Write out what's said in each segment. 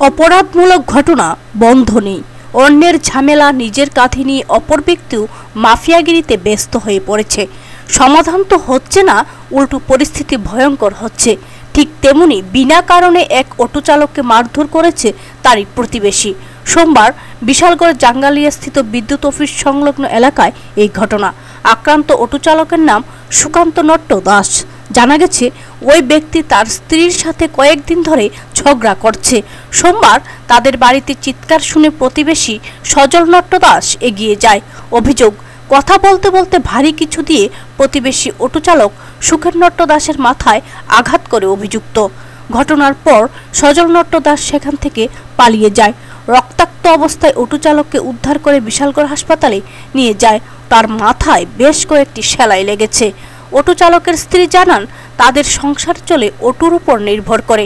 অপরাধমূলক ঘটনা বন্ধ নেই। অন্যের ঝামেলা নিজের কাঁধে নিয়ে অপর ব্যক্তিও মাফিয়াগিরিতে ব্যস্ত হয়ে পড়েছে। সমাধান তো হচ্ছে না, উল্টো পরিস্থিতি ভয়ঙ্কর হচ্ছে। ঠিক তেমনি বিনা কারণে এক অটো চালককে মারধর করেছে তারই প্রতিবেশী। সোমবার বিশালগড় জাঙ্গালিয়া স্থিত বিদ্যুৎ অফিস সংলগ্ন এলাকায় এই ঘটনা। আক্রান্ত অটো চালকের নাম সুকান্ত নট্ট দাস। জানা গেছে ওই ব্যক্তি তার স্ত্রীর সাথে কয়েকদিন ধরে ঝগড়া করছে। সোমবার তাদের বাড়িতে চিৎকার শুনে প্রতিবেশী সজল নট্ট দাস এগিয়ে যায়। অভিযোগ, কথা বলতে বলতে ভারী কিছু দিয়ে প্রতিবেশী অটো চালক সুখের নট্ট দাসের মাথায় আঘাত করে অভিযুক্ত। ঘটনার পর সজল নট্ট দাস সেখান থেকে পালিয়ে যায়। রক্তাক্ত অবস্থায় অটো চালককে উদ্ধার করে বিশালগড় হাসপাতালে নিয়ে যায়। তার মাথায় বেশ কয়েকটি সেলাই লেগেছে। অটো চালকের স্ত্রী জানান, তাদের সংসার চলে অটোর উপর নির্ভর করে।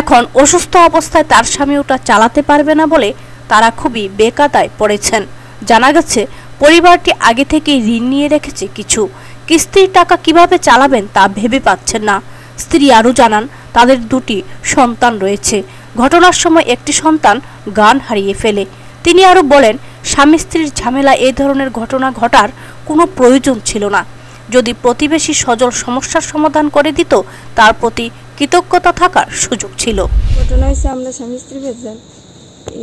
এখন অসুস্থ অবস্থায় তার স্বামী ওটা চালাতে পারবে না বলে তারা খুবই বেকাতায় পড়েছেন। জানা গেছে, পরিবারটি আগে থেকেই ঋণ নিয়ে রেখেছে কিছু। কিস্তির টাকা কীভাবে চালাবেন তা ভেবে পাচ্ছেন না। স্ত্রী আরও জানান, তাদের দুটি সন্তান রয়েছে। ঘটনার সময় একটি সন্তান গান হারিয়ে ফেলে। তিনি আরও বলেন স্বামী স্ত্রীর ঝামেলা এই ধরনের ঘটনা ঘটার কোনো প্রয়োজন ছিল না। যদি প্রতিবেশী সজল সমস্যার সমাধান করে দিত, তার প্রতি কৃতজ্ঞতা থাকার সুযোগ ছিল। ঘটনা হয়েছে, আমরা স্বামী স্ত্রী বেজান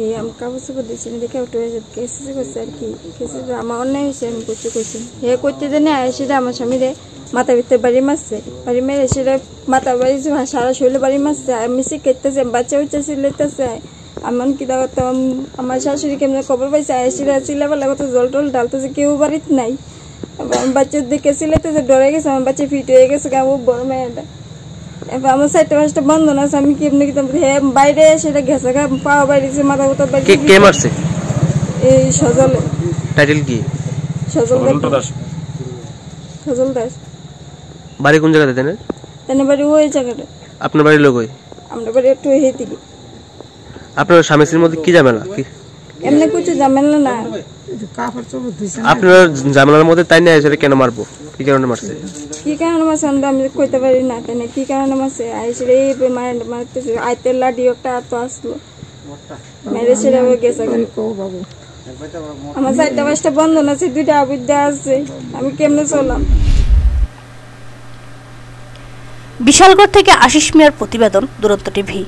এই আমি কাগজ না দেখে উঠে কেসে করছে আর কি। কেসে আমার অন্যায় হয়েছে, আমি করতে কইছি হে করতে জানে সেটা আমার স্বামীরে মাথা ভিতরে বাড়ি মারছে। বাড়ি মেরে সেটা মাথা বাড়ি সারা শরীরে বাড়ি মারছে, আর মিশে কেটেছে বাচ্চা উচ্চা সিলেতেছে এমন কি দেখো আমার শাশুড়ি কেমন খবর পাইছে সেটা চিল্লাপাল্লা কত জল টল ডালতেছে কেউ বাড়িতে নাই। বাচ্চার দিকে সিলেতেছে ডরে গেছে আমার বাচ্চা ফিট হয়ে গেছে কেমন বড় মেয়েটা এবার আমার সাইডটা পাঁচটা বন্ধ না আছে, আমি কি হে বাইরে সেটা গেছে গা পাওয়া বাইরেছে মাথা কে বাইরে কে মারছে? এই সজলে। টাইটেল কি? সজল দাস। সজল দাস। বাড়ি কোন জায়গাতে দেন তেনে বাড়ি ওই জায়গাটা আপনার বাড়ির লোক ওই? আমরা বাড়ি একটু হে দিকে আপনার স্বামী স্ত্রীর মধ্যে কি ঝামেলা? কি এমনি কিছু ঝামেলা না। আপনার ঝামেলার মধ্যে তাই নিয়ে এসে কেন মারবো? কি কারণে মারছে? কি কারণে আমরা আমি কইতে পারি না তেনে কি কারণে মাসে আইসে মারে মারতেছে আইতের লাডি একটা তো আসলো। মেরে সেটা হয়ে গেছে। আমার চারটা পাঁচটা বন্ধন আছে দুইটা আছে। আমি কেমনে চললাম বিশালগড় থেকে আশিস মিয়ার প্রতিবেদন দুরন্ত টিভি।